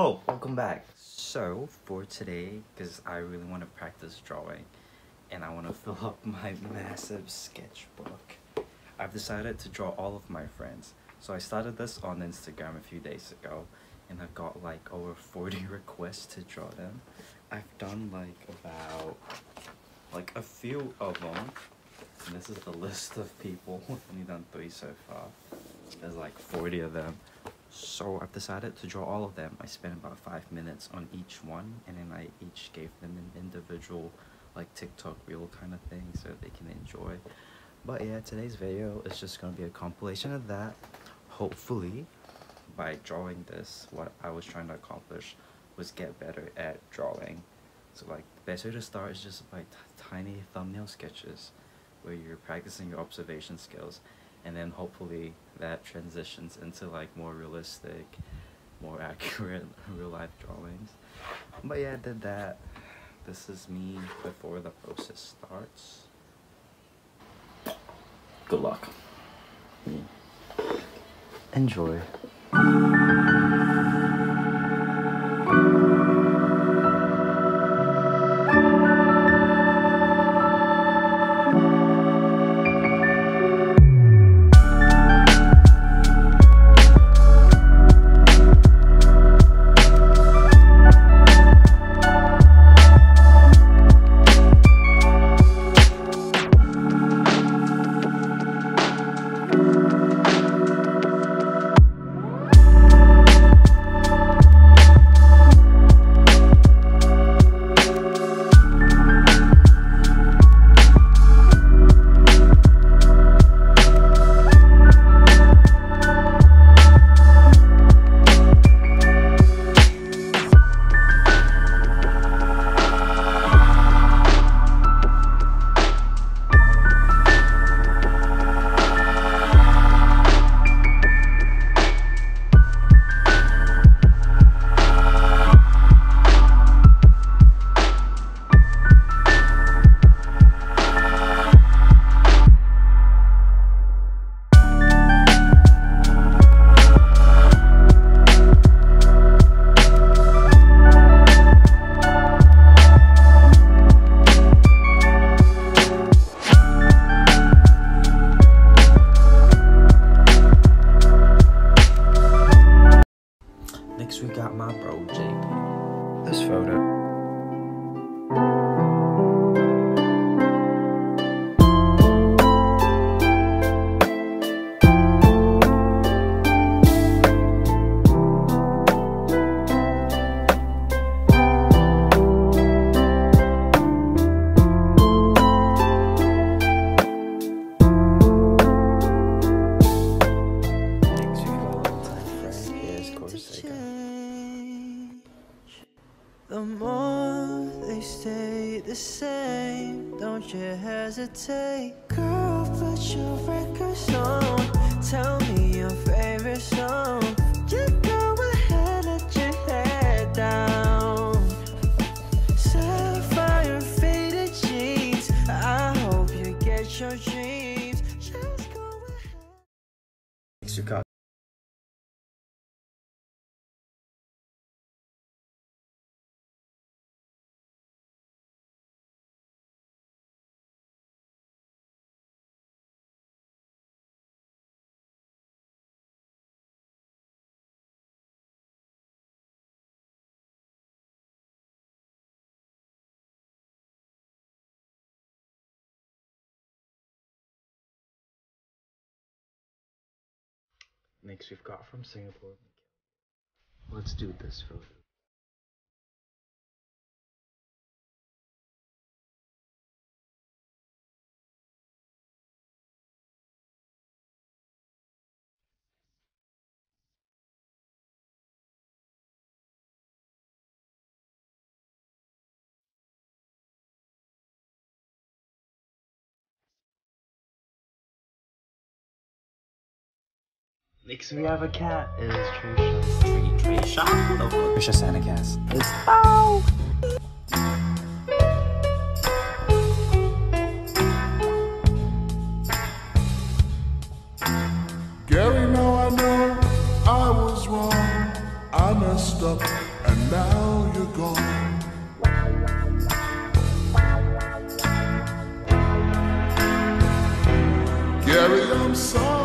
Hello, welcome back. So, for today, because I really want to practice drawing and I want to fill up my massive sketchbook, I've decided to draw all of my friends. So, I started this on Instagram a few days ago and I've got like over 40 requests to draw them. I've done like about like a few of them. And this is the list of people. I've only done three so far. There's like 40 of them. So I've decided to draw all of them. I spent about five minutes on each one, and then I each gave them an individual, like TikTok reel kind of thing, so they can enjoy. But yeah, today's video is just gonna be a compilation of that. Hopefully, by drawing this, what I was trying to accomplish was get better at drawing. So like, the best way to start is just by tiny thumbnail sketches, where you're practicing your observation skills and then hopefully that transitions into like more realistic more accurate real life drawings. But yeah I did that. This is me before the process starts. Good luck. Enjoy The more they stay the same, don't you hesitate. Girl, put your records on. Tell me your favorite song. You go ahead, let your head down. Sapphire faded jeans. I hope you get your dreams. Just go ahead. Got Next we've got from Singapore. Let's do this photo. Next we have a cat. It is Trisha. Trisha? Trisha Santa Cast. It's Gary, now I know I was wrong. I messed up. up, and now you're gone. Gary, I'm sorry.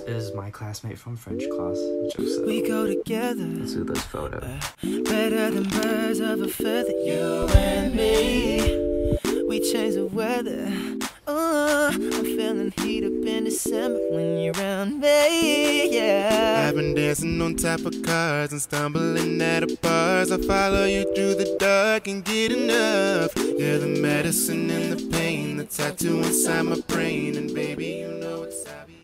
I is my classmate from French class, Joseph. We go together. Let's do this photo. Better than birds of a feather, you and me. We change the weather. Uh, I'm feeling heat up in December when you're around me. Yeah. I've been dancing on top of cars and stumbling out of bars. I follow you through the dark and get enough. You're the medicine and the pain, the tattoo inside my brain. And baby, you know it's obvious.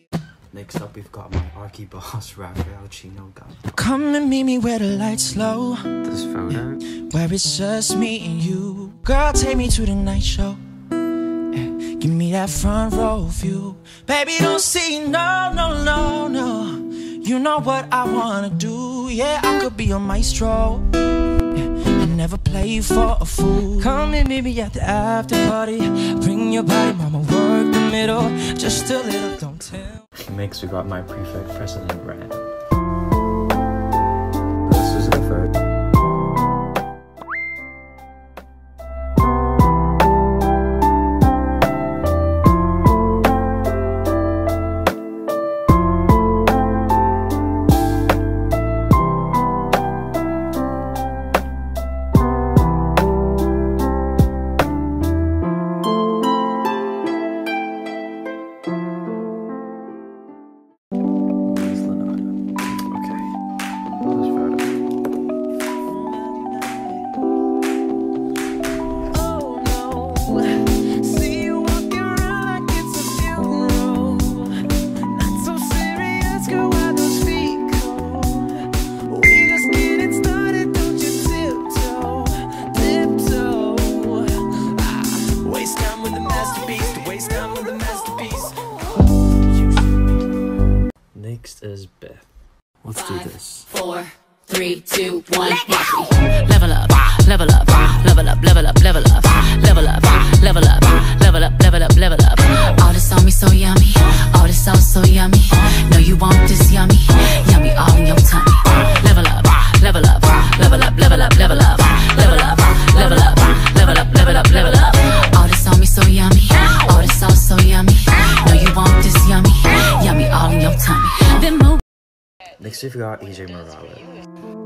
Next up, we've got my Archie boss, Raphael Chino Gun. Come and meet me where the lights low, This photo, where it's just me and you. Girl, take me to the night show. Give me that front row view. Baby, don't see, no, no, no, no. You know what I wanna do. Yeah, I could be a maestro. Never play for a fool. Come and meet me at the after party. Bring your body, mama, work the middle. Just a little, don't tell. next we got my prefect, President Brand. Next we've got AJ Morales.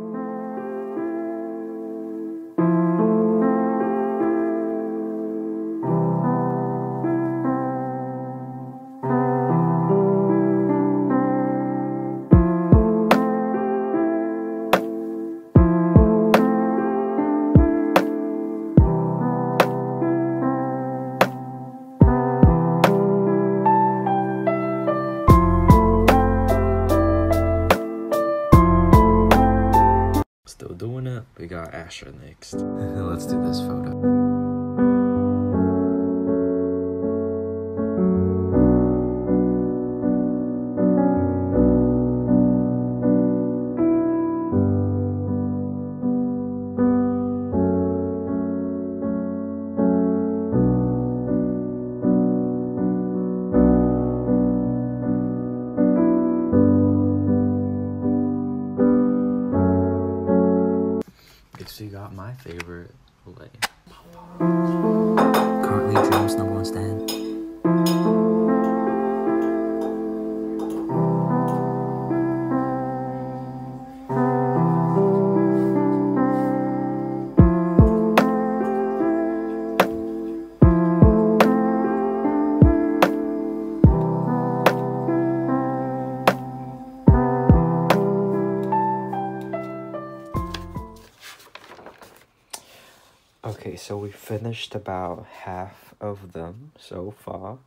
Next. Let's do this photo. We got my favorite, Lay. Currently drums number one stand. So we finished about half of them so far.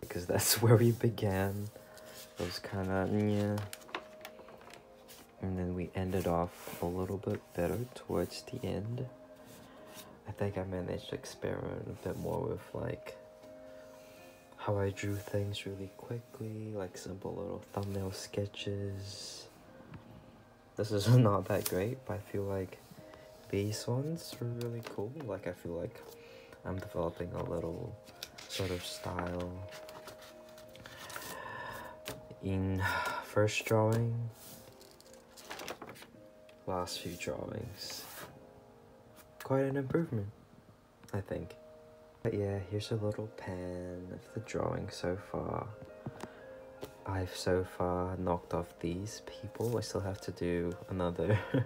Because that's where we began. It was kind of, yeah. And then we ended off a little bit better towards the end. I think I managed to experiment a bit more with like how I drew things really quickly, like simple little thumbnail sketches. This is not that great, but I feel like these ones are really cool. Like I feel like I'm developing a little sort of style in first drawing. last few drawings. Quite an improvement, I think. But yeah, here's a little pan of the drawing so far. I've so far knocked off these people. I still have to do another.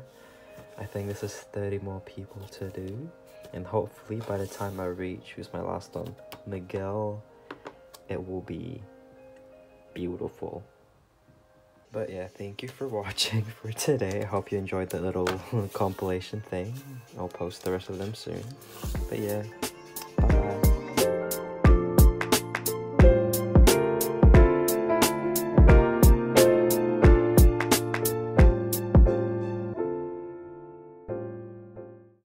I think this is 30 more people to do. And hopefully by the time I reach, who's my last one? Miguel, it will be beautiful. But yeah, thank you for watching for today. I hope you enjoyed the little compilation thing. I'll post the rest of them soon. But yeah,